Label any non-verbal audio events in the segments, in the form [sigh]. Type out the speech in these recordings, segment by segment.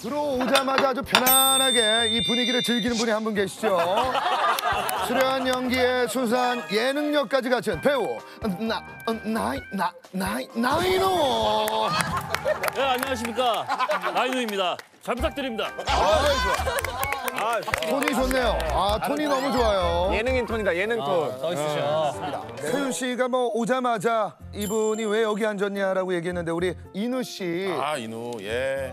들어오자마자 아주 편안하게 이 분위기를 즐기는 분이 한 분 계시죠. 수려한 연기에 순수한 예능력까지 갖춘 배우 나 나이 나 나이 나이노. 네, 안녕하십니까. 나인우입니다. 잘 부탁드립니다. 톤이 좋네요. 아 톤이 너무 좋아요. 예능인 톤이다 예능 톤. 세윤 씨가 뭐 오자마자 이분이 왜 여기 앉았냐라고 얘기했는데 우리 인우 씨. 아 이누 예.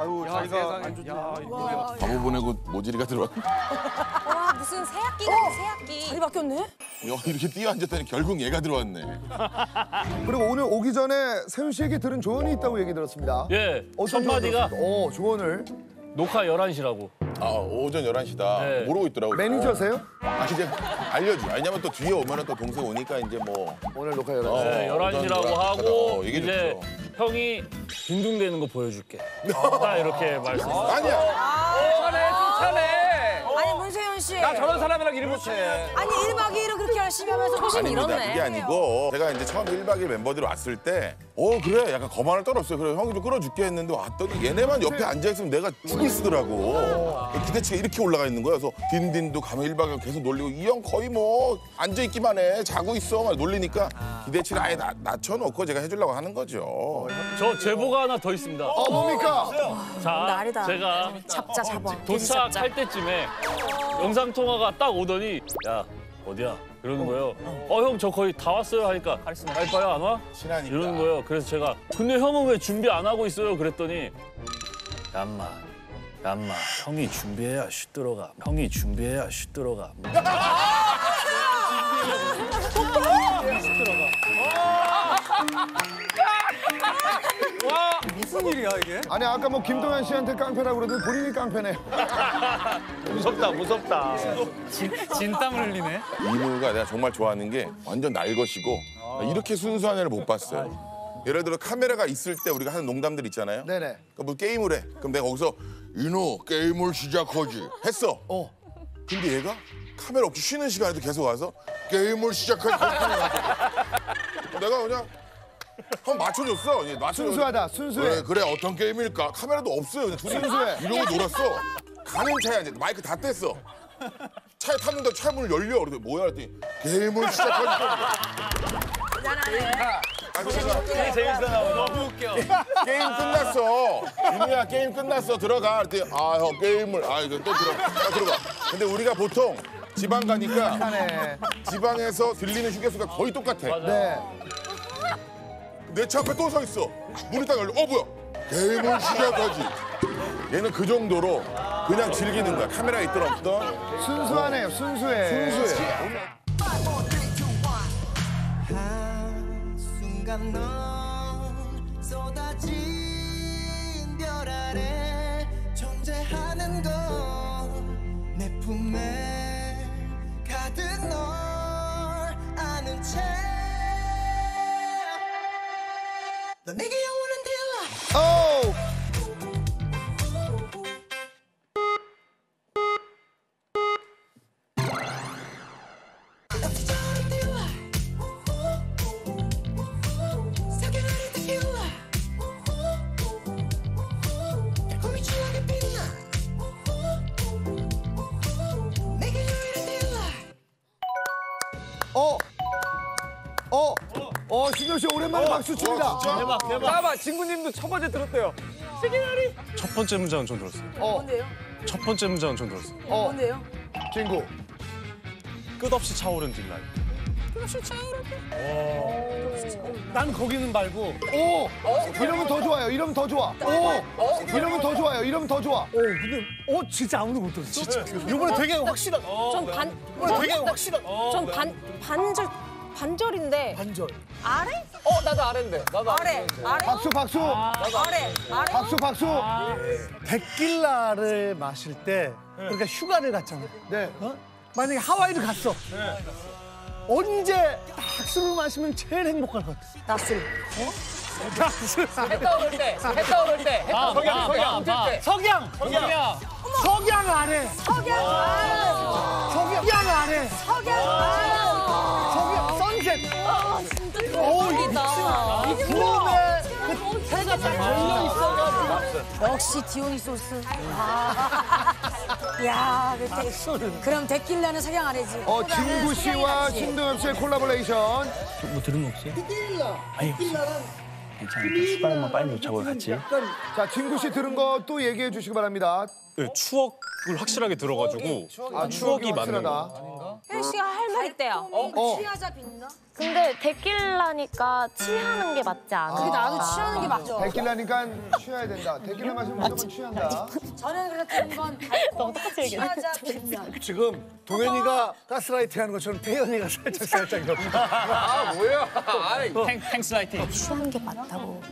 아유 자리가 안 좋다. 바보 보내고 모질이가 들어와. 와 무슨 새학기 같아 새학기. 자리 바뀌었네? 야, 이렇게 뛰어 앉았더니 결국 얘가 들어왔네. 그리고 오늘 오기 전에 세윤 씨에게 들은 조언이 있다고 얘기 들었습니다. 예, 첫 조언 마디가 들었습니까? 어 조언을 녹화 11시라고. 아 오전 11시다. 네. 모르고 있더라고. 매니저세요? 아 이제 알려줘. 왜냐면 또 뒤에 오면은 또 동생 오니까 이제 뭐. 오늘 녹화 열어. 어, 네, 11시라고 오전 하고 어, 이제. 형이 빈둥대는 거 보여줄게. [laughs] 딱 이렇게 말씀했어요. 아니야. 차례 좀 차례. 씨. 나 저런 사람이랑 일 못해. 아니 1박 2일을 그렇게 열심히 하면서 초심 아닙니다. 잃었네. 그게 아니고 제가 이제 처음 1박 2일 멤버들이 왔을 때 어 그래 약간 거만을 떨었어요. 그래 형이 좀 끌어줄게 했는데 왔더니 얘네만 옆에 앉아있으면 내가 죽을 쓰더라고. 기대치가 이렇게 올라가 있는 거야. 그래서 딘딘도 가면 1박 2일 계속 놀리고 이 형 거의 뭐 앉아있기만 해. 자고 있어. 막 놀리니까 기대치를 아예 낮, 낮춰놓고 제가 해주려고 하는 거죠. 저 제보가 하나 더 있습니다. 어 뭡니까? 자, 날이다. 제가 잡자 잡아. 도착할 때쯤에 영상 통화가 딱 오더니 야 어디야 이러는 거예요. 어 형 저 거의 다 왔어요 하니까 알바야 안 와? 친하니까. 이러는 거예요. 그래서 제가 근데 형은 왜 준비 안 하고 있어요? 그랬더니 얌마 얌마 형이 준비해야 슛 들어가. 형이 준비해야 슛 들어가. [laughs] 무슨 일이야 이게? 아니 아까 뭐 김동현 씨한테 깡패라고 그러더니 본인이 깡패네. [laughs] 무섭다 무섭다. 진땀을 흘리네. 이누가 내가 정말 좋아하는 게 완전 날것이고 이렇게 순수한 애를 못 봤어요. 예를 들어 카메라가 있을 때 우리가 하는 농담들 있잖아요. 네네. 그러니까 뭐 게임을 해. 그럼 내가 거기서 이누 게임을 시작하지 했어. 어. 근데 얘가 카메라 없이 쉬는 시간에도 계속 와서 게임을 시작하지. [laughs] 내가 그냥 한 맞춰줬어. 얘 맞춰. 순수하다, 순수해. 그래 그래 어떤 게임일까? 카메라도 없어요. 그냥 둘이 순수해. 이러고 놀았어. 가는 차에 이제 마이크 다 뗐어. 차에 탔는데 차 문을 열려. 그래서 뭐야 했더니 게임을 시작하지. 아, 그러니까 재밌어 너무 웃겨. 게임 끝났어. 윤우야 게임 끝났어. 들어가. 그랬더니 아 형 게임을 아 이거 또 들어가. 아, 들어가. 근데 우리가 보통 지방 가니까. 지방에서 들리는 휴게소가 거의 똑같아. 네. 내 차 앞에 또 서 있어. 문이 딱 열려. 어 뭐야? 게임을 시작하지. 얘는 그 정도로 그냥 즐기는 거야. 카메라 있든 없든. 순수하네요. 순수해. 순수해. 한 순간 넌 쏟아진 별 아래 존재하는 건 내 품에 채넌 어 신경 씨 오랜만에 박수 칩니다. 대박 대박. 잠깐만 친구님도 첫 번째 들었대요. 첫 번째 문장은 전 들었어요. 어. 뭔데요? 첫 번째 문장은 전 들었어요. 어. 뭔데요? 친구. 끝없이 차오른 딜라이. 난 거기는 말고 오. 이러면 더 좋아요. 이러면 더 좋아. 오. 이러면 더 좋아요. 이러면 더 좋아. 어 근데 어 진짜 아무도 못 들었어. 진짜. 이번에 되게 확실한. 전 반 이번에 되게 확실한. 전 반 반절 반절인데 반절. 아래? 어 나도 아는데. 나도 아래 아래? 박수 박수. 아래 아래? 박수 박수. 데킬라를 마실 때 그러니까 휴가를 갔잖아. 네. 어? 만약에 하와이를 갔어. 언제 딱 술을 마시면 제일 행복할 것 같아. 나술. 해 떠오를 때. 해 떠오를 때. 해 아, 석양 아, 석양 아, 때. 석양. 석양. 석양 아래. 석양 아 석양 아래. 석양 아 석양 sunset. 아, 진짜 어우, 대박이다. 구름에 그 해가 역시 디오니소스. 아. [laughs] 야, 그 데, 그럼 데킬라는 석양 아래지. 어, 진구 씨와 신동엽 씨의 콜라보레이션. 괜찮아. 숟가락만 빨리 놓자고 같이. 자, 진구 씨 들은 거 또 얘기해 주시기 바랍니다. 네, 추억을 확실하게 들어가지고 아, 추억이 맞는 거. 혜연 씨가 할 말 있대요. 어. 취하자 빛나? 근데 데킬라니까 취하는 게 맞지 않아? 그게 나도 취하는 게 맞죠. 데킬라니까 취해야 된다. 데킬라 마시면 무조건 취한다. 저는 그래서 들은 건 똑같이 얘기해. 취하자 [laughs] 빛나. 지금 동현이가 가스라이팅 하는 것처럼 태연이가 살짝 살짝 이렇게. 아 뭐야? 아이. 탱슬라이팅. 취하는 게 맞다고.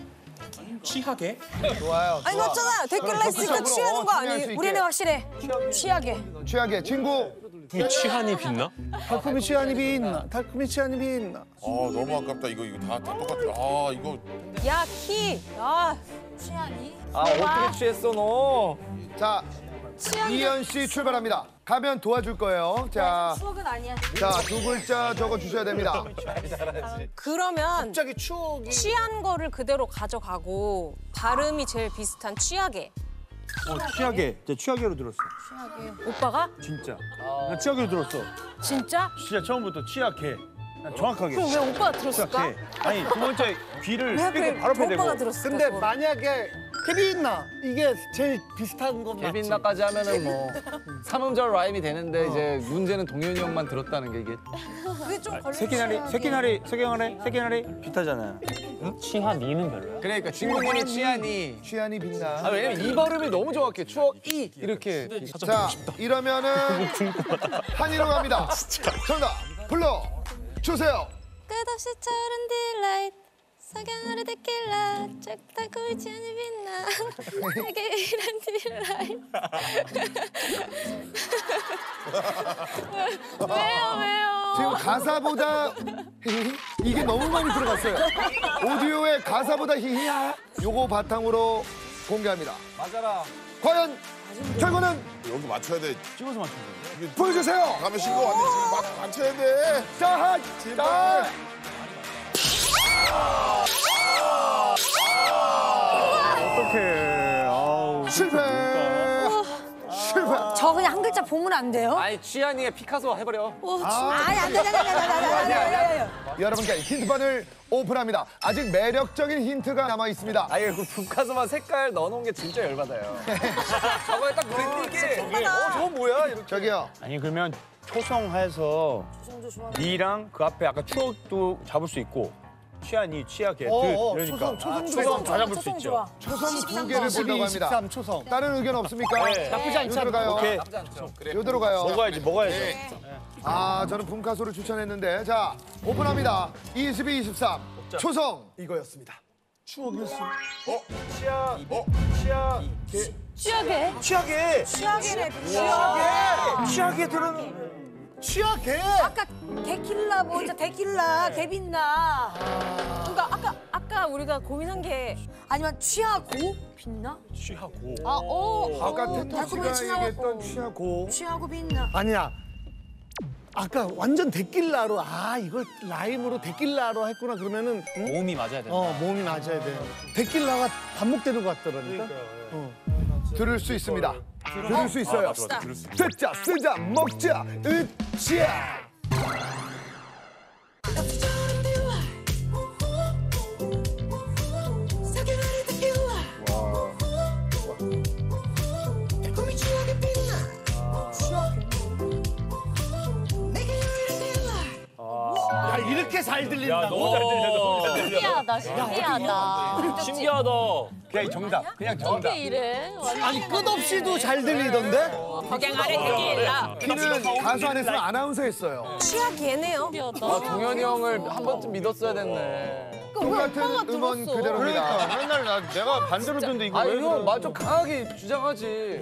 취하게? 좋아요. 아니 좋아. 데킬라 있으니까 적극적으로, 취하는 어, 거? 있게. 우리는 확실해. 취하게. 취하게. 친구. 이 취한이 빛나? 달콤이 취한이 빛나. 달콤이 취한이 빛나. 아 너무 아깝다 이거 이거 다, 다 똑같아. 아 이거 야 키. 아 취하니? 아 어떻게 취했어 너? 자, 이현 씨 출발합니다. 가면 도와줄 거예요. 자, 추억은 아니야. 자, 두 글자 적어 주셔야 됩니다. 그러면 갑자기 추억이. 취한 거를 그대로 가져가고 발음이 제일 비슷한 취하게. 어, 취하게. 저 취하게로 들었어. 오빠가 진짜. 나 취하게로 들었어. 진짜? 진짜 처음부터 취약해. 나 정확하게. 그럼 왜 오빠가 들었을까? 취약해. 아니 두 번째 귀를 왜 스피커 바로 앞에 대고. 오빠가 들었을까? 근데 그거를? 만약에 케빈나 이게 제일 비슷한 건 맞지? 케빈나까지 하면은 뭐 삼음절 라임이 되는데 이제 문제는 동현이 형만 들었다는 게 이게 그게 좀 걸려. 새끼나리, 새끼나리, 새끼나리, 새끼나리 비슷하잖아요. 그러니까 친구님이 취하니 취한이 빛나. 아 왜냐면 이 발음이 너무 정확해 추억 이 이렇게 자, 이러면은 한이로 갑니다. [laughs] 정답 불러 주세요. 끝없이 차오른 딜라이트 석양 아래 데킬라 쫙다 취하는 빛나 [laughs] 내게 이런 딜라이트 [laughs] 왜요 왜요 지금 가사보다 히히 이게 너무 많이 들어갔어요. 오디오에 가사보다 히히야 요거 바탕으로 공개합니다. 맞아라 과연 결과는 여기 맞춰야 돼. 찍어서 맞춘 거예요. 보여주세요. 가면 신고 왔는데 지금 맞, 맞춰야 돼. 자, 자, 어떡해. 아우. 실패. 실패. 저 그냥 한 글자 보면 안 돼요? 아니 취하니의 피카소 해버려 아니 안 돼, 안 돼, 안 돼, 안 돼, 안 돼, 안 돼, 안 돼. 여러분께 힌트판을 오픈합니다. 아직 매력적인 힌트가 남아 있습니다. 아니 그 북카소만 색깔 넣어놓은 게 진짜 열받아요 [laughs] 저거에 딱 브랜딩게 어 저거 뭐야 이렇게 저기요. 아니 그러면 초성해서 니랑 그 앞에 아까 추억도 잡을 수 있고 취한이 취하게 어, 드 어, 이러니까 초성, 초성 초성 다 잡을 수 초성 있죠. 좋아. 초성 두 개를 본다고 합니다. 23 초성. 다른 의견 없습니까? 나쁘지 않죠. 요대로 가요. 오케이. 나쁘지 않죠 그래 요대로 가요. 먹어야지 먹어야지. 아, 저는 분카소를 추천했는데. 자, 오픈합니다. 22, 23. 초성. 이거였습니다. 추억이었어. 취하게. 취하게. 취하게네. 취하게. 취하게 들은. 취하게. 아까 데킬라 뭐죠? 데킬라, 개빛나. 그러니까 아까 아까 우리가 고민한 게 아니면 취하고 빛나? 취하고. 아, 오. 아까 오, 태태 달콤하게 씨가 취하고. 얘기했던 취하고. 취하고 빛나. 아니야. 아까 완전 데킬라로 아 이걸 라임으로 데킬라로 했구나 그러면은 응? 몸이 맞아야 된다. 어 몸이 맞아야 돼. 데킬라가 반복되는 것 같더라니까. 들을 수 있습니다. 들을 수 있어요. 갑시다. 듣자, 쓰자, 먹자, 으쌰. 잘 들린다고? 너무 잘 들려. 신기하다 신기하다 신기하다. 그냥 정답 그냥 정답 이래 아니 끝없이도 잘 들리던데? 석양 아래 데킬라. 키는 가수 안 했으면 아나운서 했어요. 취하게네요. 아 동현이 형을 한 번쯤 믿었어야 됐네 똑같은 음원 그대로입니다. 그러니까 맨날 나 내가 반대로 듣는데 이거 아 왜 이거 그래? 맞좀 강하게 주장하지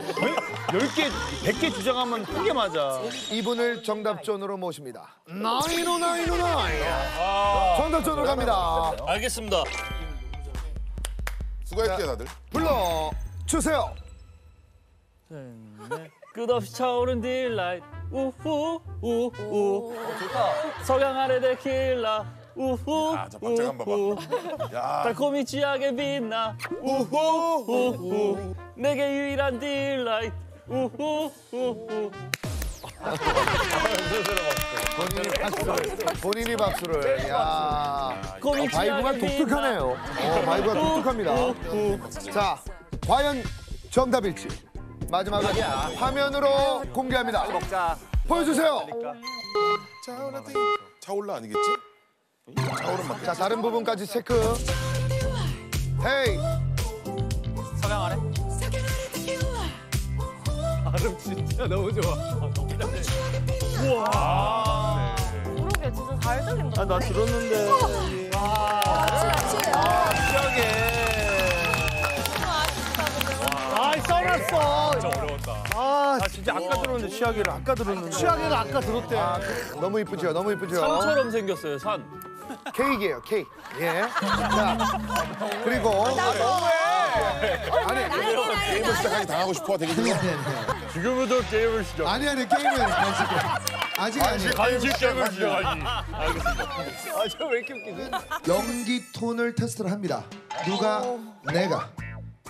10개, 100개 주장하면 한 개 맞아. 이분을 정답존으로 모십니다. 나인오 나인오 나인. 정답존으로 갑니다. 알겠습니다. 수고했게 다들. 불러 주세요. 끝없이 차오른 delight 우후 우후 좋다 석양 아래 데킬라 우후 아, 저 박자감 봐봐. 우후. 야, 달콤이 취하게 빛나 우후 우후 내게 유일한 delight 우후 우후 본인이 박수를. 본인이 박수를. 야. 달콤이 어, vibe가 취하게 독특하네요. 어, vibe가 독특합니다. 자, 과연 정답일지. 마지막은 화면으로 공개합니다. 보여주세요. 차올라 차올라 아니겠지? 자, 다른 부분까지 체크. hey. 발음 진짜 너무 좋아. 그러게 진짜 잘 들린다. 나 들었는데 써놨어. 진짜 어려웠다. 아아 진짜 아까 들었는데 취하기를 아까 들었는데. 취하게를 아까 들었대. 너무 이쁘죠? 너무 이쁘죠? 산처럼 생겼어요 산 케이크예요, 케이크. 예. 자, 그리고 아니, 게임을 시작하기 당하고 싶어 되게 싫어. 지금부터 게임을 시작 아니 아니 게임은 아직 아직 아니에요. 간식 게임을 시작하지 아저 왜 이렇게 웃기지? 연기 톤을 테스트를 합니다. 누가 내가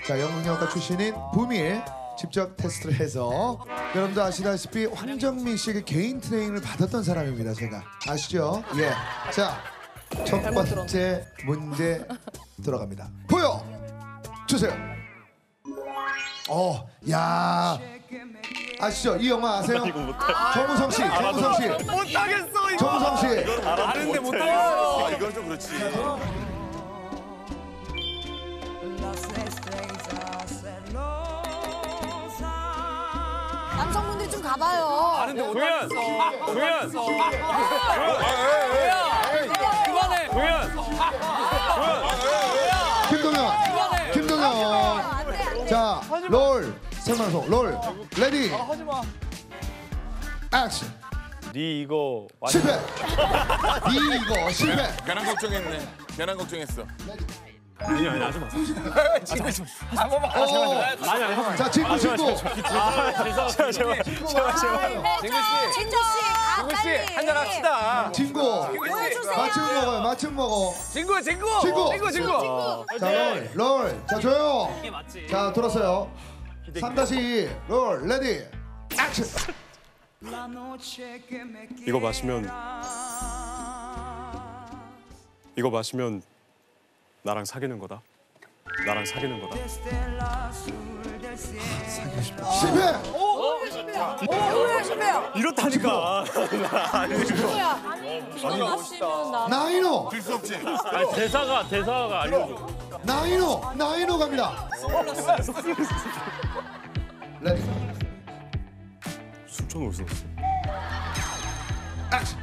자 연극영화 출신인 부밀 직접 테스트를 해서 여러분도 아시다시피 황정민 씨에게 개인 트레이닝을 받았던 사람입니다. 제가 아시죠? 예. 자 첫 번째 문제 들어갑니다. 보여 주세요. 어, 야. 아시죠? 이 영화 아세요? 정우성 씨, 정우성 씨, 못 하겠어 이거. 정우성 씨. 아는데 못 하겠어. 아, 이건 좀 그렇지. 남성분들 좀 가봐요. 아는데 구현, 못하겠어. 구현, 그만해. 김동현, 김동현. 자, 롤, 생방송, roll, ready, 하지마. 액션. 네 이거 완- 실패. 이 이거 실패. 괜한 걱정했네. 괜한 걱정했어. 아니 아니 하지 마. [laughs] 어. 자, 친구, 친구. 제발 제발 제발 제발. 진구 씨. 진주 씨, 가 진구 씨. 한잔 합시다. 친구. 보여주세요. 맞춤 먹어요, 맞춤 먹어. 진구 진구. 친구. 친구 친구. 자, roll, roll. 자, 조용. 자, 돌았어요. 3다시 roll, ready, 액션. 이거 마시면 이거 마시면 나랑 사귀는 거다. 나랑 사귀는 거다. 실패. 오늘 실패요. 이렇다니까. 누구야? 마시면 나 나인우, 들수 없지. 아니 대사가 대사가 알려줘 나인우, 나인우 갑니다. ready, 숨 어디서 났어? 액션.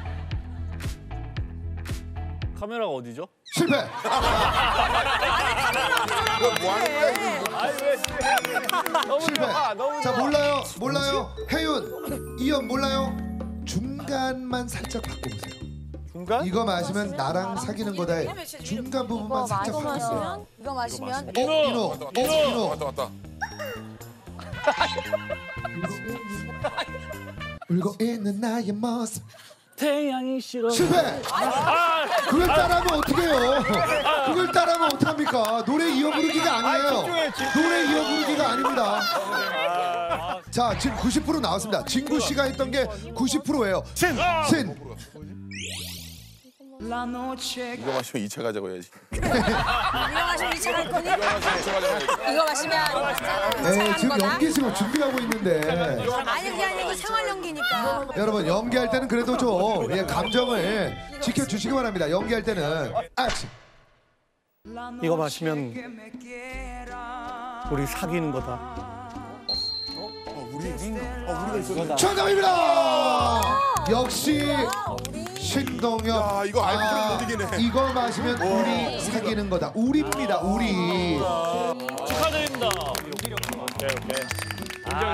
카메라가 어디죠? 실패. 뭐 하는 거야? 이거? 너무 실패. 좋아. 너무 자 좋아. 몰라요, 몰라요. 혜윤, 이현 몰라요. 중간만 살짝 바꿔보세요. 중간? 이거 마시면 나랑 사귀는 거다. 중간 부분만 살짝 바꿔보세요. 마시면 이거 마시면 어, 이노, 어, 이노. 왔다 왔다. 울고 있는 나의 모습. 태양이 싫어 실패. 그걸 따라하면 어떡해요? 그걸 따라하면 어떡합니까? 노래 이어 부르기가 아니에요. 노래 이어 부르기가 아닙니다. 자, 지금 90% 나왔습니다. 진구 씨가 했던 게 90%예요. 신! 신! [laughs] 이거 마시면 2차 가자고 해야지. 이거 마시면 2차 갈 거니? 이거 마시면 2차 가자고 해야지. 이거 마시면 네, 지금 연기 지금 준비하고 있는데. 아니 그게 아니고 생활 연기니까. 여러분, 연기할 때는 그래도 좀 예, 감정을 지켜주시기 바랍니다. 연기할 때는. 액션! 이거 마시면 우리 사귀는 거다. 어, 우리 어, 우리가 있었네. 정답입니다! 역시 신동엽. 야, 이거 알코올 못 이기네. 이거 마시면 우리 사귀는 거다. 우리입니다, 우리. 축하드립니다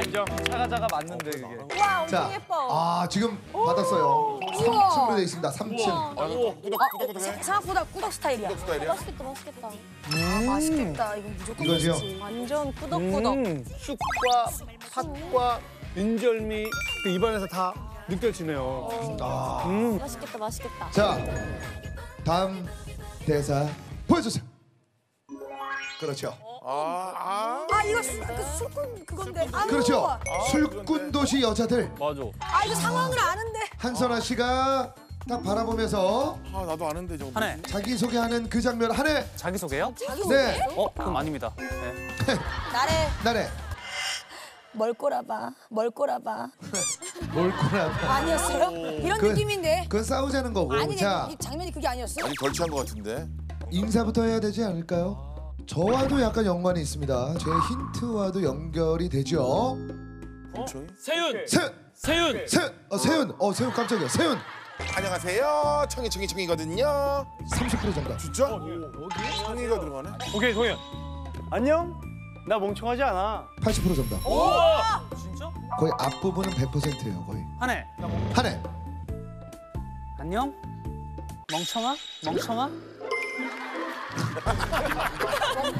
인정 인정. 차가자가 맞는데 그게. 와 엄청 자, 예뻐. 아 지금 받았어요. 3층으로 돼 있습니다. 3층. 아, 구독 구독 구독 해. 세- 생각보다 꾸덕 스타일이야. 스타일이야. 맛있겠다 맛있겠다. 아, 맛있겠다. 이거 무조건 이거지요? 맛있지. 완전 꾸덕꾸덕. 음, 쑥과 팥과 인절미 그 입안에서 다 느껴지네요. 아. 맛있겠다 맛있겠다. 자, 다음 대사 보여주세요. 그렇죠. 아, 아. 아 이거 술, 그 술꾼 그건데. 아유, 그렇죠. 술꾼 도시 여자들 맞아. 아 이거 상황을 아는데. 한선아 씨가 딱 바라보면서 아, 나도 아는데 저거. 한해 자기 소개하는 그 장면 한해 자기 소개요? 자기 네어 그럼 아닙니다. 네. 나래 나래 뭘 꼬라봐. 뭘 꼬라봐. [laughs] 뭘 꼬라 아니었어요? 이런 그- 느낌인데. 그건 싸우자는 거고 아니네. 자이 장면이 그게 아니었어? 아니 덜 취한 것 같은데. 인사부터 해야 되지 않을까요? 저와도 약간 연관이 있습니다. 제 힌트와도 연결이 되죠. 천천히. 세윤, 세윤, 세윤. 세윤, 어 세윤, 어 세윤 깜짝이야. 세윤 안녕하세요. 청이 청이 청이거든요. 30% 정답. 진짜? 청이가 들어가네. 오케이 동현. 안녕. 나 멍청하지 않아. 80% 정답. 우와. 거의 앞부분은 100%예요. 거의. 한해 한 해 안녕. 멍청아? 멍청아?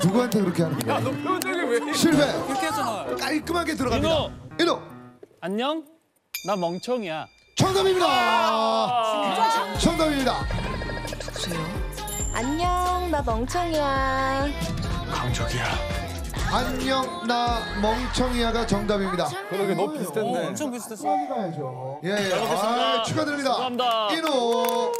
누구한테 그렇게 하는 거야? 표정이 왜? 실패. 그렇게 했잖아. 깔끔하게 들어갑니다. 인호 안녕. 나 멍청이야. 정답입니다. 정답입니다. 안녕, 나 멍청이야. 안녕 나 멍청이야가 정답입니다. 그러게 너 비슷했네. 엄청 비슷했어. 가야죠. 예, 예. 잘 먹겠습니다. 아, 축하드립니다. 감사합니다. 인호